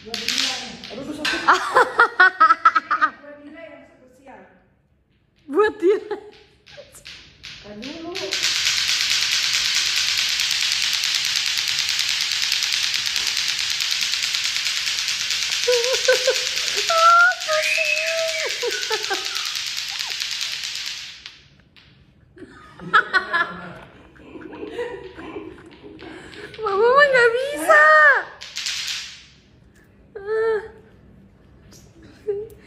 Buat dia. Kan dulu. Apa sih? Mama mah nggak bisa. Ah,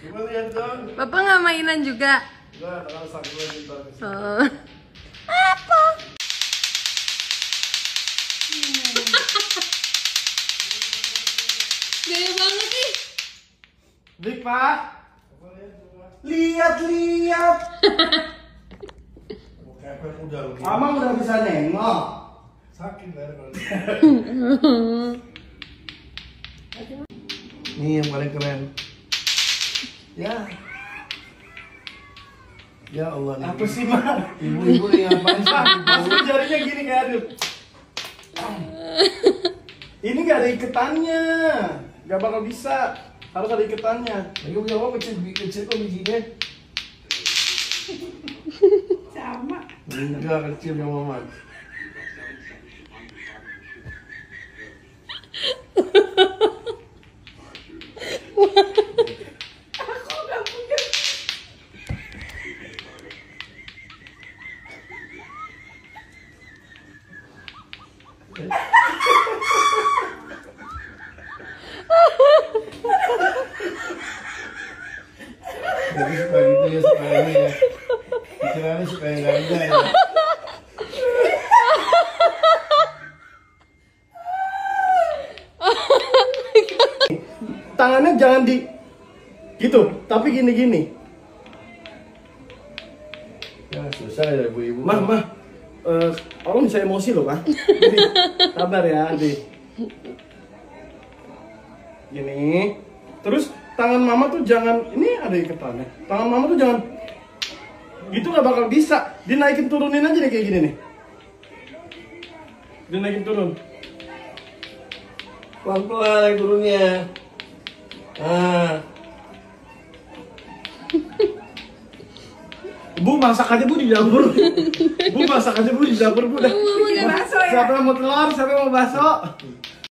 Coba lihat dong. Bapak nggak mainan juga. Ntar. Oh. Apa? Gaya banget nih. Dik, Pak. Lihat, lihat. Kepet udah begini. Amang udah bisa nengok. Sakit kalau Nih yang paling keren. Ya. Ya Allah nih. Apa sih, Mak? Ibu-ibu nih ngapain sih? Masuk jarinya gini kayak aduk. Ini gak ada iketannya. Gak bakal bisa. Harus ada iketannya. Lagi punya apa kecil kecil kok bijinya? Enggak kecil yang mama. Tangannya jangan di gitu, tapi gini-gini. Ya susah ya ibu-ibu. Mah, mah. Eh, orang bisa emosi loh. Jadi, sabar ya, Adi. Gini. Terus tangan mama tuh jangan ini ada iketannya. Tangan mama tuh jangan gitu nggak bakal bisa. Dinaikin turunin aja deh kayak gini nih. Dinaikin turun. Pelan-pelan naik turunnya. Ah, Bu masak aja bu di dapur. bu masak aja bu di dapur bu. Nggak Siapa yang mau telur? Siapa yang mau bakso?